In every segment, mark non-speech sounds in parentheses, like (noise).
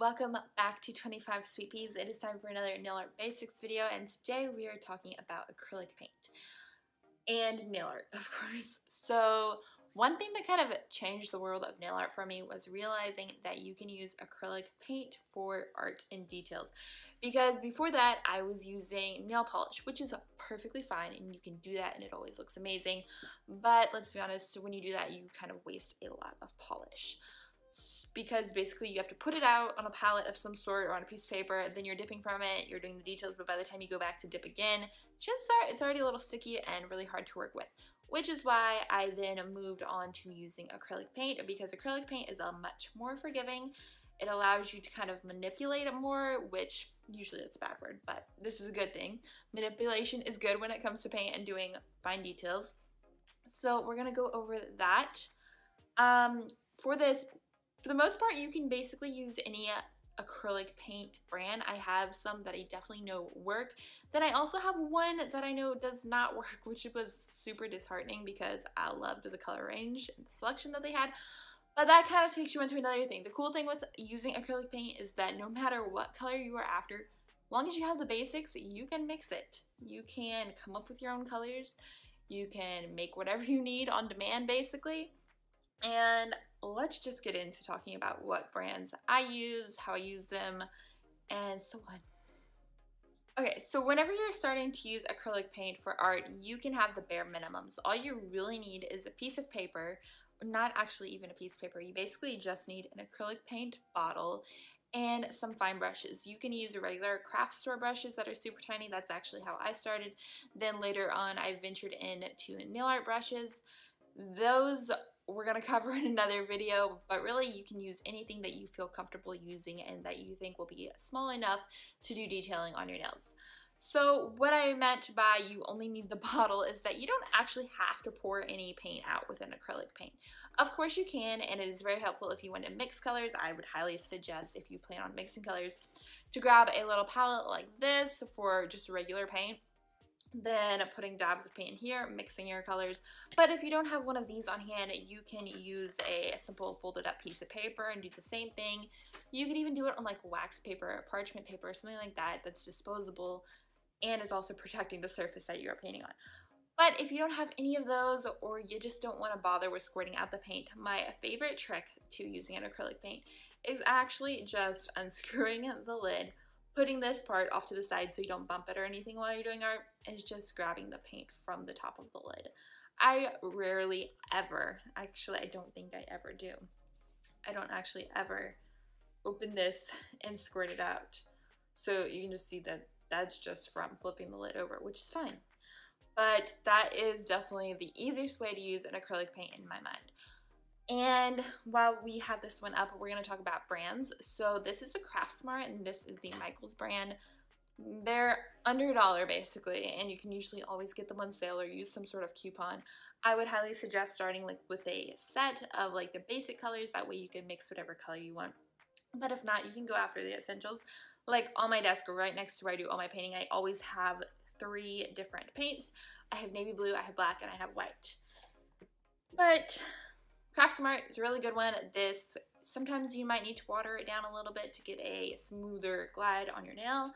welcome back to 25 Sweet Peas. It is time for another nail art basics video and today we are talking about acrylic paint and nail art (laughs) of course. So one thing that kind of changed the world of nail art for me was realizing that you can use acrylic paint for art and details because before that I was using nail polish which is perfectly fine and you can do that and it always looks amazing but let's be honest so when you do that you kind of waste a lot of polish because basically you have to put it out on a palette of some sort or on a piece of paper, then you're dipping from it, you're doing the details, but by the time you go back to dip again, it's already a little sticky and really hard to work with. Which is why I then moved on to using acrylic paint because acrylic paint is a much more forgiving. It allows you to kind of manipulate it more, which usually that's a bad word, but this is a good thing. Manipulation is good when it comes to paint and doing fine details. So we're gonna go over that. Um, for this, for the most part, you can basically use any uh, acrylic paint brand. I have some that I definitely know work. Then I also have one that I know does not (laughs) work, which was super disheartening because I loved the color range and the selection that they had. But that kind of takes you into another thing. The cool thing with using acrylic paint is that no matter what color you are after, as long as you have the basics, you can mix it. You can come up with your own colors. You can make whatever (laughs) you need on demand, basically. And let's just get into talking about what brands I use, how I use them, and so on. Okay, so whenever you're starting to use acrylic paint for art, you can have the bare minimums. All you really need is a piece of paper, not actually even a piece of paper. You basically just need an acrylic paint bottle and some fine brushes. You can use regular craft store brushes that are super tiny. That's actually how I started. Then later on, I ventured into nail art brushes. Those we're going (laughs) to cover in another video, but really you can use anything that you feel comfortable using and that you think will be small enough to do detailing on your nails. So what I meant by you only need the (laughs) bottle is that you don't actually have to pour any paint out with an acrylic paint. Of course you can, and it is very helpful if you want to mix colors. I would highly suggest if you plan on mixing colors to grab a little palette like this for just regular paint then putting dabs of paint in here, mixing your colors. But if you don't have one of these on hand, you can use a simple folded up piece of paper and do the same thing. You could even do it on like wax paper, parchment paper, something like that that's disposable and is also protecting the surface that you are painting on. But if you don't have any of those or you just don't want to bother with squirting out the paint, my favorite trick to using an acrylic paint is actually just (laughs) unscrewing the lid, Putting this part off to the side so you don't bump it or anything while you're doing art is just grabbing the paint from the top of the lid. I rarely ever, actually I don't think I ever do. I don't actually ever open this and squirt it out. So you can just see that that's just from flipping the lid over, which is fine. But that is definitely the easiest way to use an acrylic paint in my mind. And while we have this one up, we're to talk about brands. So this is the Craftsmart and this is the Michaels brand. They're under a dollar basically, and you can usually always get them on sale or use some sort of coupon. I would highly suggest starting like with a set of like the basic colors. That way you can mix whatever color you want. But if not, you can go after the essentials. Like on my desk right next to where I do all my painting, I always have three different paints. I have navy blue, I have black, and I have white. But Craftsmart is a really good one. This, sometimes you might need to water it down a little bit to get a smoother glide on your nail,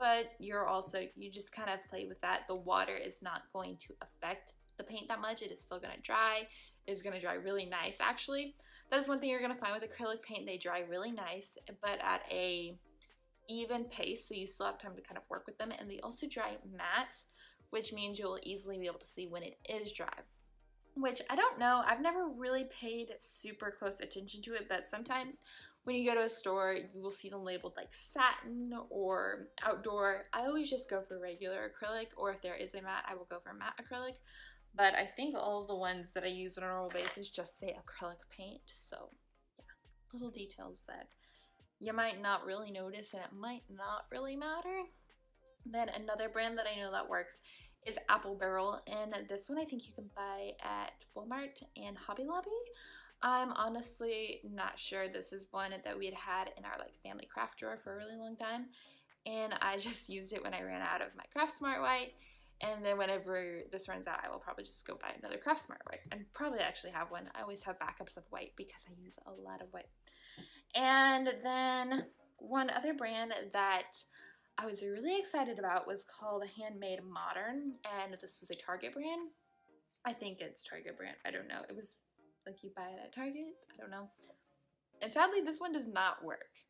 but you're also, you just kind of play with that. The water is not going to affect the paint that much. It is still going to dry. It is going to dry really nice, actually. That is one thing you're going to find with acrylic paint. They dry really nice, but at a even pace, so you still have time to kind of work with them. And they also dry matte, which means you'll easily be able to see when it is dry which I don't know. I've never really paid super close attention to it, but sometimes when you go to a store, you will see them labeled like satin or outdoor. I always just go for regular acrylic, or if there is a matte, I will go for matte acrylic. But I think all the ones that I use on a normal basis just say acrylic paint. So yeah, little details that you might not really notice and it might not really matter. Then another brand that I know that works is Apple Barrel, and this one I think you can buy at Walmart and Hobby Lobby. I'm honestly not sure. This is one that we had had in our like family craft drawer for a really long time, and I (laughs) just used it when I ran out of my Craftsmart white. And then whenever this runs out, I will probably just go buy another Craftsmart white and probably actually have one. I always have backups of white because I use a lot of white. And then one other brand that I was really excited about was called Handmade Modern, and this was a Target brand. I think it's Target brand. I don't know. It was like you buy it at Target. I don't know. And sadly, this one does not work.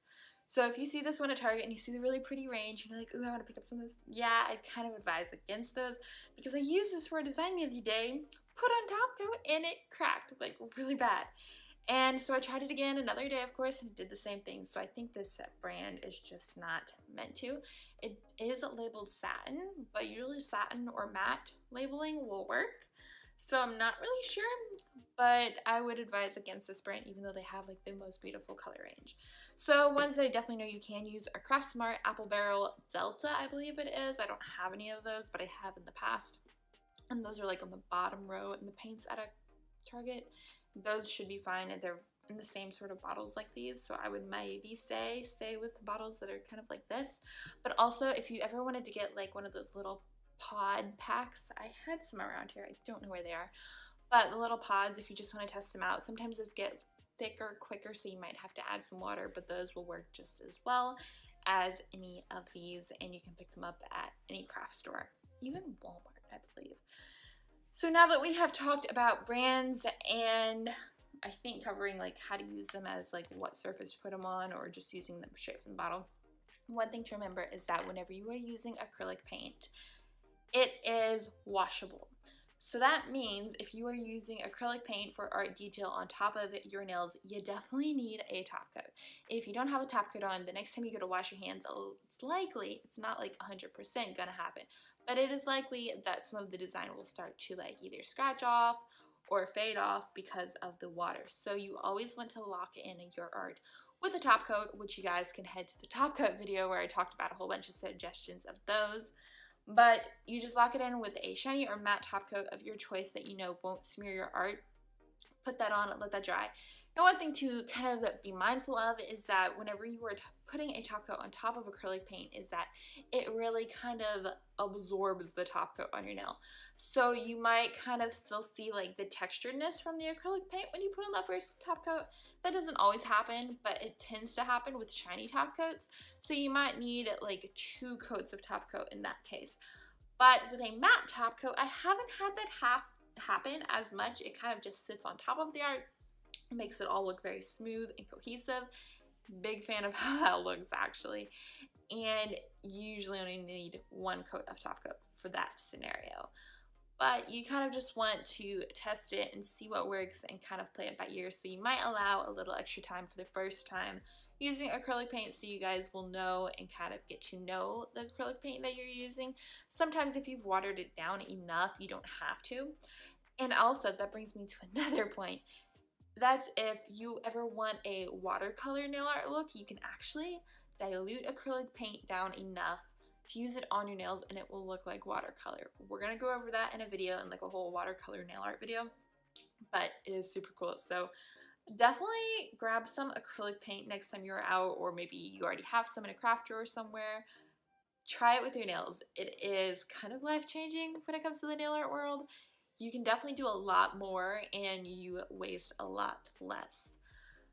So if you see this one at Target and you see the really pretty range, and you're like, ooh, I want to pick up some of this. Yeah, I kind of advise against those because I used this for a design the other day, put on top coat, and it cracked like really bad. And so I tried it again another day, of course, and did the same thing. So I think this brand is just not meant to. It is labeled satin, but usually satin or matte labeling will work. So I'm not really sure, but I would advise against this brand even though they have like the most beautiful color range. So ones that I definitely know you can use are Craft Smart, Apple Barrel, Delta I believe it is. I don't have any of those, but I have in the past. And those are like on the bottom row in the paints at a Target. Those should be fine. They're in the same sort of bottles like these so I would maybe say stay with bottles that are kind of like this but also if you ever wanted to get like one of those little pod packs. I had some around here. I don't know where they are. But the little pods, if you just want to test them out, sometimes those get thicker quicker, so you might have to add some water, but those will work just as well as any of these, and you can pick them up at any craft store, even Walmart, I believe. So now that we have talked about brands and I think covering like how to use them as like what surface to put them on or just using them straight from the bottle, one thing to remember is that whenever you are using acrylic paint, it is washable. So that means if you are using acrylic paint for art detail on top of your nails, you definitely need a top coat. If you don't have a top coat on, the next time you go to wash your hands, it's likely, it's not like 100% gonna happen, but it is likely that some of the design will start to like either scratch off or fade off because of the water. So you always want to lock in your art with a top coat, which you guys can head to the top coat video where I talked about a whole bunch of suggestions of those. But you just lock it in with a shiny or matte top coat of your choice that you know won't smear your art. Put that on, let that dry. And one thing to kind of be mindful of is that whenever you are putting a top coat on top of acrylic paint is that it really kind of absorbs the top coat on your nail. So you might kind of still see like the texturedness from the acrylic paint when you put on that first top coat. That doesn't always happen, but it tends to happen with shiny top coats. So you might need like two coats of top coat in that case. But with a matte top coat, I haven't had that half happen as much. It kind of just sits on top of the art makes it all look very smooth and cohesive. Big fan of (laughs) how that looks actually. And you usually only need one coat of top coat for that scenario. But you kind of just want to test it and see what works and kind of play it by ear. So you might allow a little extra time for the first time using acrylic paint so you guys will know and kind of get to know the acrylic paint that you're using. Sometimes if you've watered it down enough, you don't have to. And also, that brings me to (laughs) another point that's if you ever want a watercolor nail art look, you can actually dilute acrylic paint down enough to use it on your nails and it will look like watercolor. We're gonna go over that in a video in like a whole watercolor nail art video, but it is super cool. So definitely grab some acrylic paint next time you're out or maybe you already have some in a craft drawer somewhere. Try it with your nails. It is kind of life-changing when it comes to the nail art world you can definitely do a lot more and you waste a lot less.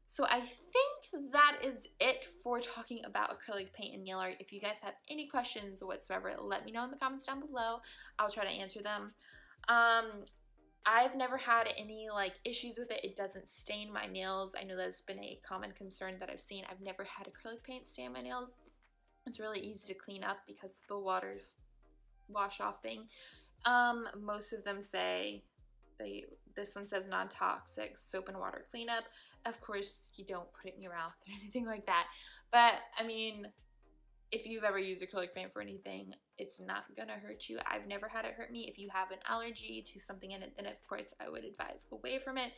So I think that is it for talking about acrylic paint and nail art. If you guys have any questions whatsoever, let me know in the comments down below. I'll try to answer them. Um, I've never had any like issues with it. It doesn't stain my nails. I know that's been a common concern that I've seen. I've never had acrylic paint stain my nails. It's really easy to clean up because of the water's wash off thing. Um, most of them say they this one says non-toxic soap and water cleanup. Of course, you don't put it in your mouth or (laughs) anything like that. But I mean, if you've ever used acrylic paint for anything, it's not gonna hurt you. I've never had it hurt me. If you have an allergy to something in it, then of course I would advise away from it.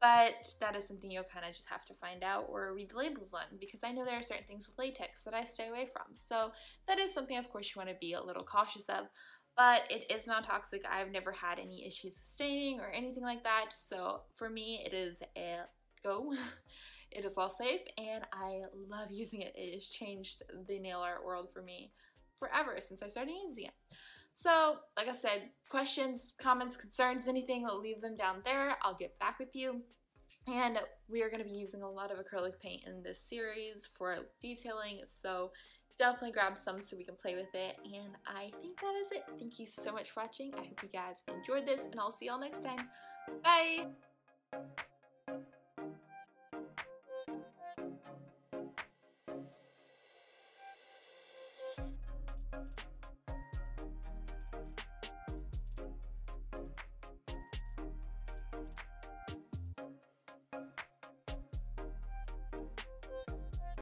But that is something you'll kind of just have to find out or read the labels on because I know there are certain things with latex that I stay away from. So that is something, of course, you want to be a little cautious of but it is not toxic. I've never had any issues with staining or anything like that. So for me, it is a go. (laughs) it is all safe and I love using it. It has changed the nail art world for me forever since I started using it. So, like I said, questions, comments, concerns, anything, leave them down there. I'll get back with you. And we are going to be using a lot of acrylic paint in this series for detailing, so definitely grab some so we can play with it. And I think that is it. Thank you so much for watching. I hope you guys enjoyed this, and I'll see y'all next time. Bye!